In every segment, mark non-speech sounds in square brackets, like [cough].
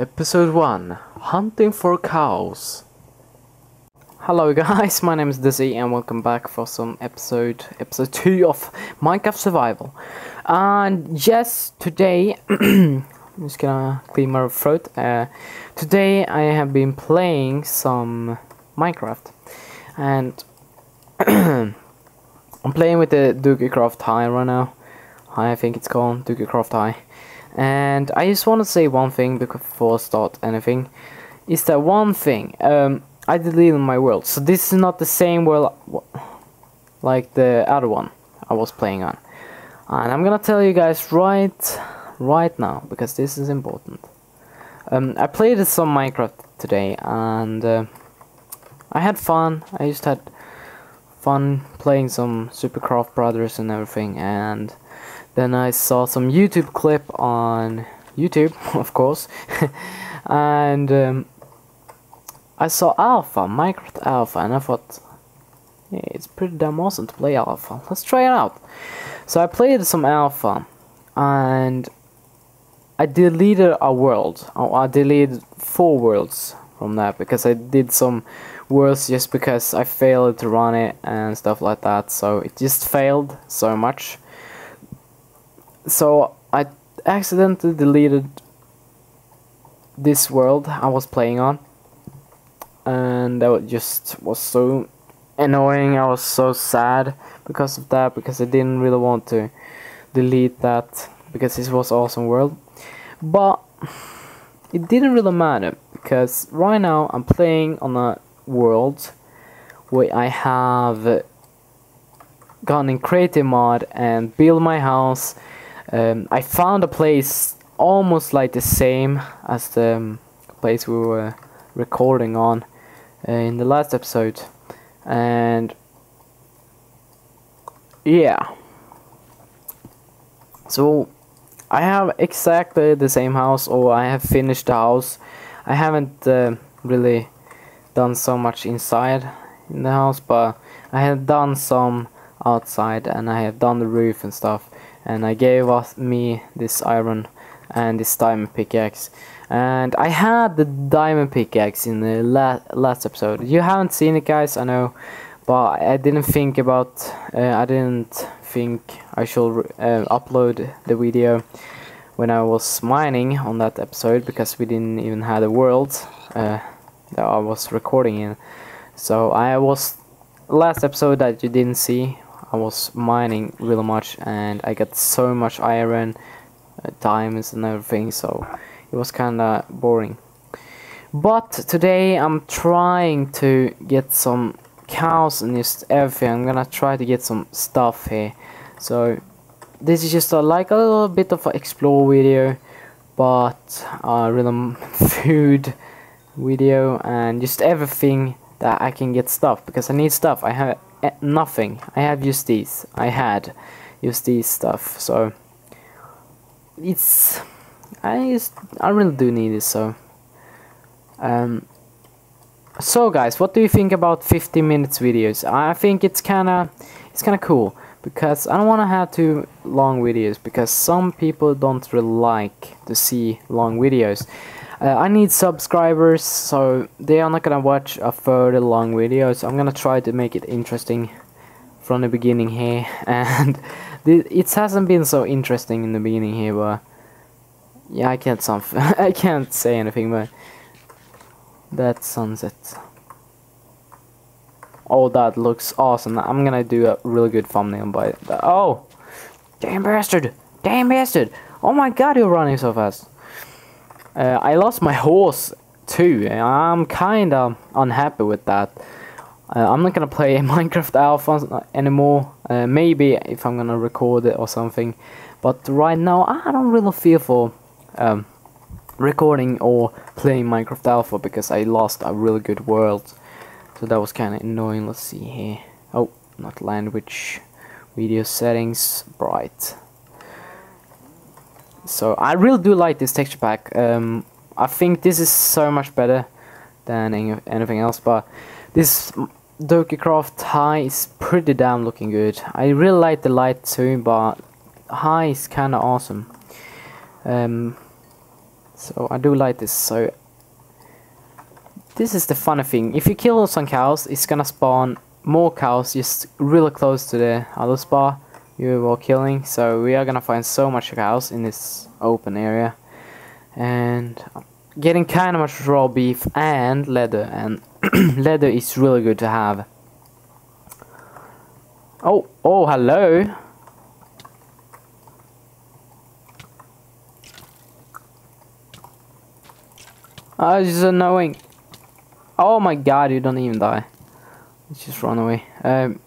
Episode 1 Hunting for Cows. Hello guys, [laughs] my name is Dizzy and welcome back for some episode episode 2 of Minecraft Survival. And yes, today [clears throat] I'm just gonna clean my throat. Uh, today I have been playing some Minecraft and [clears throat] I'm playing with the Doogie High right now. I think it's called Doogie High. And I just want to say one thing before I start anything. Is that one thing? Um, I deleted my world, so this is not the same world like the other one I was playing on. And I'm gonna tell you guys right, right now because this is important. Um, I played some Minecraft today and uh, I had fun. I just had fun playing some Supercraft Brothers and everything and then I saw some YouTube clip on YouTube, [laughs] of course, [laughs] and um, I saw Alpha, Minecraft Alpha, and I thought, yeah, it's pretty damn awesome to play Alpha. Let's try it out. So I played some Alpha, and I deleted a world. Oh, I deleted four worlds from that because I did some worlds just because I failed to run it and stuff like that. So it just failed so much so I accidentally deleted this world I was playing on. And that just was so annoying. I was so sad because of that because I didn't really want to delete that because this was awesome world. But it didn't really matter because right now I'm playing on a world where I have gone in creative mode and build my house um, I found a place almost like the same as the um, place we were recording on uh, in the last episode. And yeah. So I have exactly the same house or I have finished the house. I haven't uh, really done so much inside in the house but I have done some outside and I have done the roof and stuff and I gave us me this iron and this diamond pickaxe. And I had the diamond pickaxe in the la last episode. You haven't seen it guys I know but I didn't think about uh, I didn't think I should uh, upload the video when I was mining on that episode because we didn't even have a world uh, that I was recording in. So I was last episode that you didn't see I was mining really much and I got so much iron, uh, diamonds and everything so it was kinda boring. But today I'm trying to get some cows and just everything. I'm gonna try to get some stuff here. So this is just a, like a little bit of an explore video but a rhythm [laughs] food video and just everything that I can get stuff because I need stuff. I have nothing. I have used these. I had used these stuff. So it's I just, I really do need it. So um. So guys, what do you think about 50 minutes videos? I think it's kinda it's kinda cool because I don't wanna have too long videos because some people don't really like to see long videos. Uh, I need subscribers, so they are not gonna watch a further long video, so I'm gonna try to make it interesting from the beginning here, [laughs] and it hasn't been so interesting in the beginning here, but yeah, I can't [laughs] I can't say anything, but that sunset. Oh, that looks awesome. I'm gonna do a really good thumbnail by that. Oh, damn bastard! Damn bastard! Oh my god, you're running so fast. Uh, I lost my horse too. I'm kind of unhappy with that. Uh, I'm not gonna play [laughs] Minecraft Alpha anymore. Uh, maybe if I'm gonna record it or something. But right now, I don't really feel for um, recording or playing Minecraft Alpha because I lost a really good world. So that was kind of annoying. Let's see here. Oh, not language. Video settings, bright. So I really do like this texture pack. Um, I think this is so much better than anything else, but this Dokucraft High is pretty damn looking good. I really like the light too, but High is kinda awesome. Um, So I do like this. So this is the funny thing. If you kill some cows, it's gonna spawn more cows just really close to the other spot you were killing. So we are gonna find so much cows in this open area. And getting kind of much raw beef and leather. And [clears throat] leather is really good to have. Oh, oh, hello. Oh, this is annoying. Oh my god, you don't even die. Let's just run away. Um,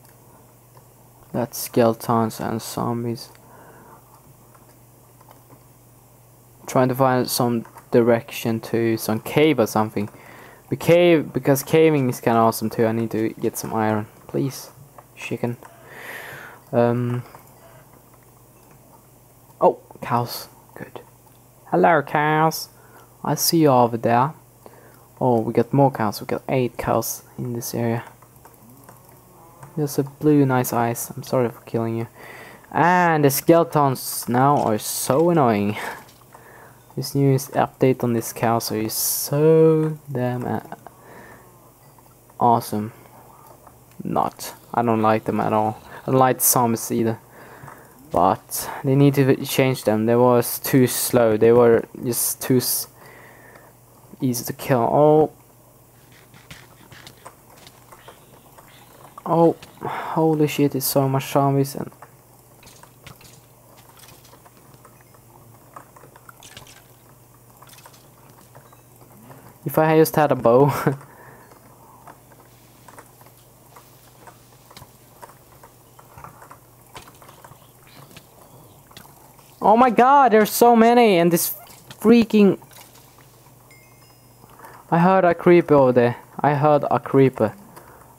that's skeletons and zombies. Trying to find some direction to some cave or something. The cave, because caving is kind of awesome too. I need to get some iron, please, chicken. Um. Oh, cows. Good. Hello, cows. I see you over there. Oh, we got more cows. We got eight cows in this area. There's a blue nice eyes. I'm sorry for killing you. And the skeletons now are so annoying. [laughs] this new update on this so is so damn uh, awesome. Not. I don't like them at all. I don't like zombies either. But they need to change them. They was too slow. They were just too easy to kill. Oh. Oh, holy shit, it's so much zombies and If I just had a bow [laughs] Oh my god, there's so many and this freaking I heard a creeper over there. I heard a creeper.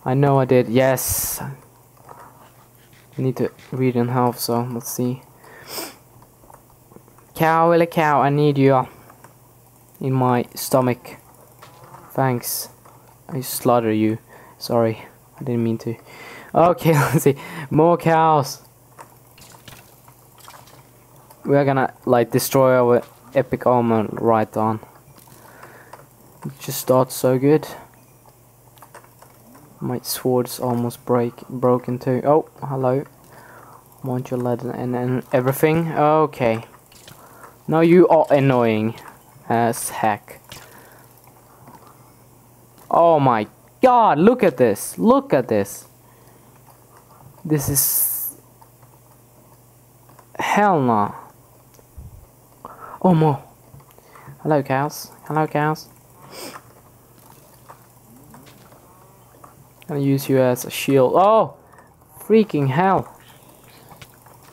I know I did. Yes. I need to read in health, so let's see. Cow, really cow, I need you in my stomach. Thanks. I slaughter you. Sorry, I didn't mean to. Okay, [laughs] let's see. More cows. We're gonna like destroy our epic armor right on. It just starts so good. My sword's almost break broken too. Oh, hello. Want your lead and, and everything? Okay. Now you are annoying as heck. Oh my god, look at this. Look at this. This is... Hell no. Oh, more. Hello, cows. Hello, cows. Gonna use you as a shield. Oh! Freaking hell.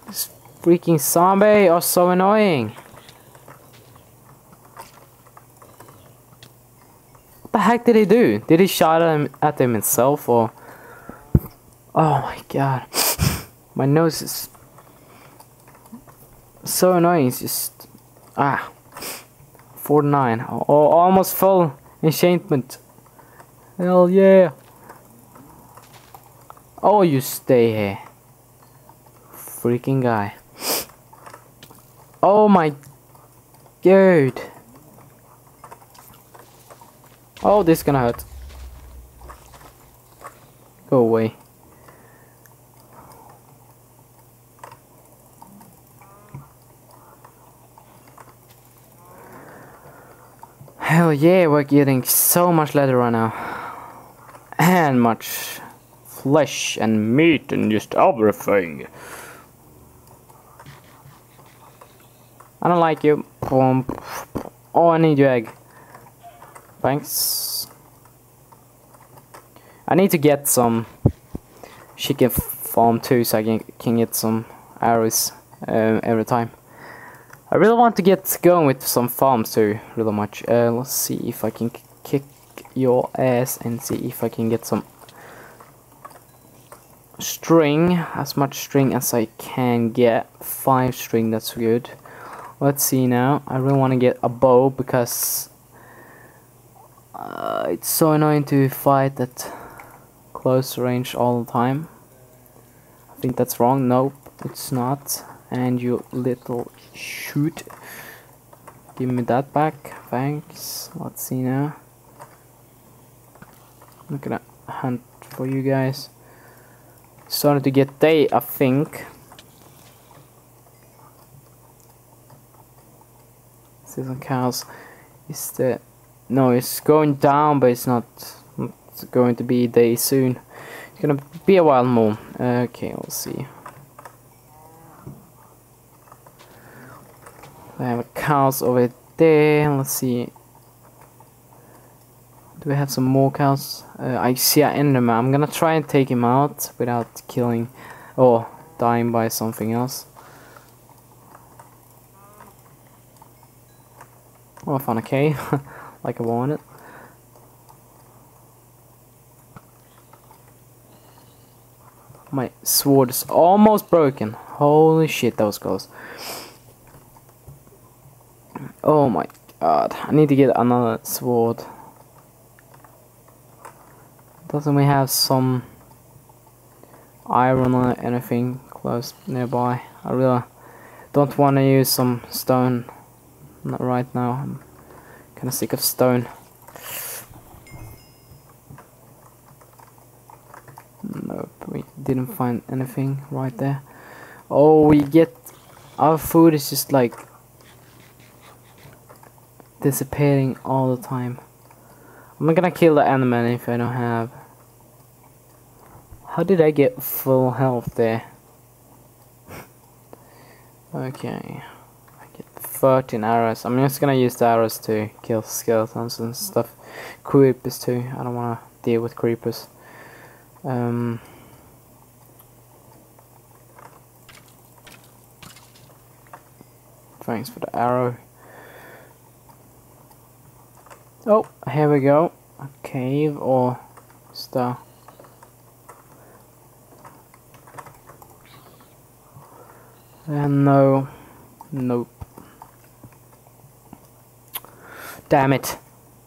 This freaking zombie are so annoying. What the heck did he do? Did he shot him at him himself or... Oh my god. [laughs] my nose is... So annoying, it's just... Ah. 49. Oh, almost full enchantment. Hell yeah. Oh, you stay here. Freaking guy. Oh my god. Oh, this gonna hurt. Go away. Hell yeah, we're getting so much leather right now. And much flesh and meat and just everything. I don't like you. Oh, I need your egg. Thanks. I need to get some chicken farm too so I can, can get some arrows uh, every time. I really want to get going with some farms too, really much. Uh, let's see if I can kick your ass and see if I can get some string as much string as I can get five string that's good let's see now I really want to get a bow because uh, it's so annoying to fight at close range all the time I think that's wrong nope it's not and you little shoot Give me that back. Thanks. Let's see now. I'm gonna hunt for you guys. Starting to get day, I think. See some cows. Is the no? It's going down, but it's not. It's going to be day soon. It's gonna be a while more. Okay, we'll see. I have cows over there. Let's see. Do we have some more cows? Uh, I see an enderman. I'm gonna try and take him out without killing or dying by something else. Oh, I found a cave, [laughs] like I wanted. My sword is almost broken. Holy shit, that was close. Oh my god, I need to get another sword. Doesn't we have some iron or anything close nearby? I really don't want to use some stone. Not right now. I'm kind of sick of stone. Nope, we didn't find anything right there. Oh, we get... Our food is just like... Dissipating all the time. I'm not gonna kill the enemy if I don't have... How did I get full health there? okay. I get 13 arrows. I'm just gonna use the arrows to kill skeletons and stuff. Creepers too. I don't wanna deal with creepers. Um, thanks for the arrow. Oh, here we go. A cave or star. And no, nope. Damn it.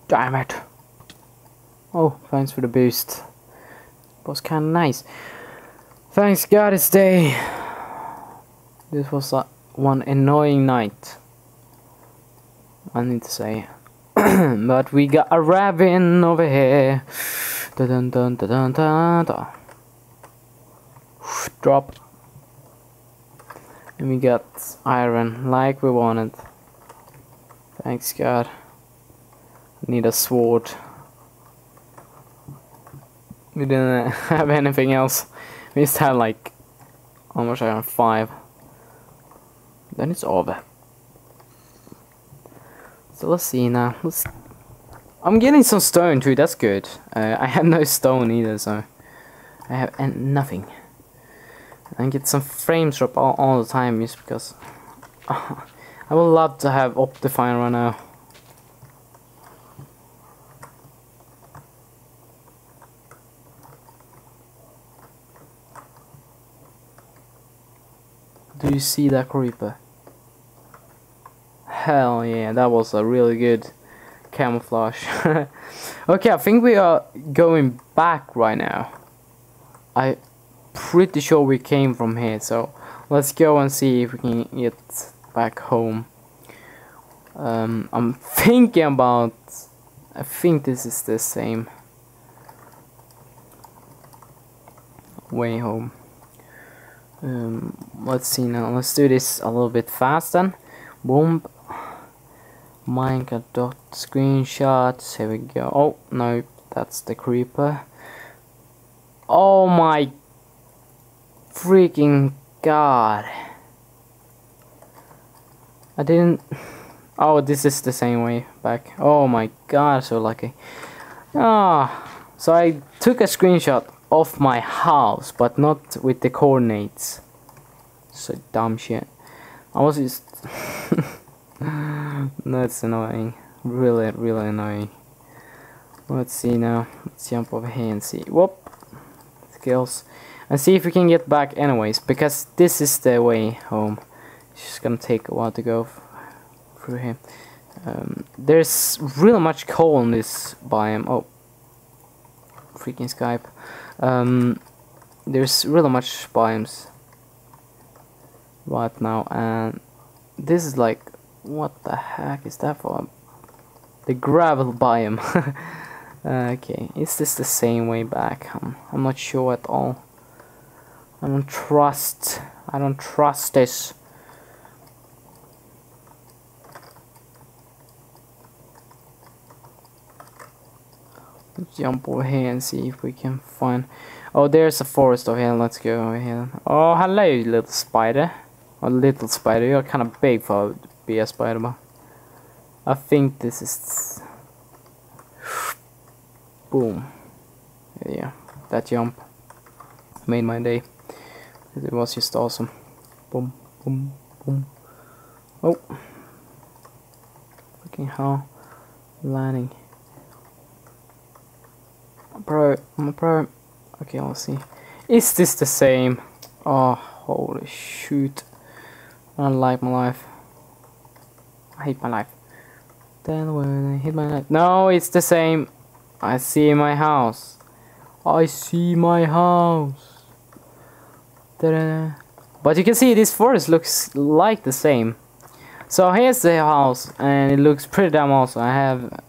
Damn it. Oh, thanks for the boost. Was kinda nice. Thanks God it's day. This was uh, one annoying night. I need to say. [clears throat] but we got a ravine over here. Dun dun dun dun dun dun. Drop. And we got iron like we wanted. Thanks God. Need a sword. We didn't [laughs] have anything else. We just had like almost around five. Then it's over. So let's see now. Let's. I'm getting some stone too. That's good. Uh, I have no stone either, so I have nothing. And get some frames drop all, all the time just because [laughs] I would love to have Optifine right now. Do you see that creeper? Hell yeah, that was a really good camouflage. [laughs] okay, I think we are going back right now. I pretty sure we came from here, so let's go and see if we can get back home. Um, I'm thinking about... I think this is the same way home. Um, let's see now. Let's do this a little bit fast then. Boom. Minecraft dot screenshots. Here we go. Oh no, that's the creeper. Oh my freaking god! I didn't. Oh, this is the same way back. Oh my god, so lucky. Ah, oh, so I took a screenshot of my house, but not with the coordinates. So dumb shit. I was just... [laughs] That's annoying. Really, really annoying. Let's see now. Let's jump over here and see. Whoop! Skills. And see if we can get back anyways, because this is the way home. It's just gonna take a while to go through here. Um, there's really much coal in this biome. Oh, freaking Skype. Um, there's really much biomes right now, and this is like What the heck is that for? The gravel biome. [laughs] okay, is this the same way back? I'm, I'm not sure at all. I don't trust. I don't trust this. Let's jump over here and see if we can find... Oh, there's a forest over here. Let's go over here. Oh, hello, little spider. A little spider. You're kind of big for be a spider, but I think this is. [sighs] Boom. Yeah, that jump made my day. It was just awesome. Boom, boom, boom. Oh. Fucking hell. Landing. Pro, I'm a pro. Okay, let's see. Is this the same? Oh, holy shoot. I don't like my life. I hate my life. Then when I hit my life. No, it's the same. I see my house. I see my house. Uh, but you can see this forest looks like the same. So here's the house and it looks pretty damn awesome. I have...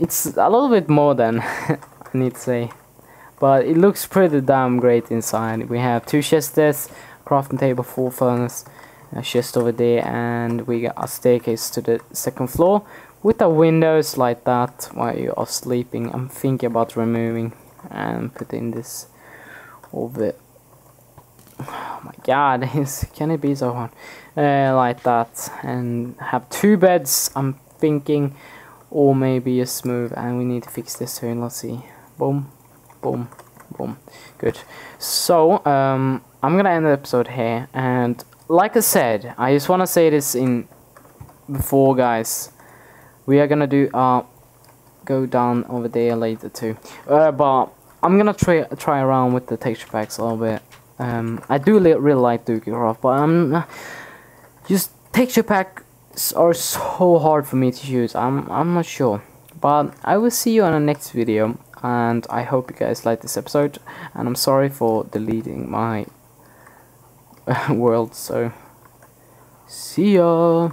It's a little bit more than [laughs] I need to say. But it looks pretty damn great inside. We have two chests, crafting table, full furnace, a chest over there and we got a staircase to the second floor with the windows like that while you are sleeping. I'm thinking about removing and putting this over oh my god [laughs] can it be so hard uh, like that and have two beds I'm thinking or maybe a smooth and we need to fix this soon let's see boom boom boom good so um, I'm gonna end the episode here and like I said, I just want to say this in before, guys. We are gonna do uh go down over there later too. Uh, but I'm gonna try try around with the texture packs a little bit. Um, I do really like Dokucraft, but I'm uh, just texture packs are so hard for me to use. I'm I'm not sure, but I will see you on the next video. And I hope you guys like this episode. And I'm sorry for deleting my [laughs] world. So, see ya.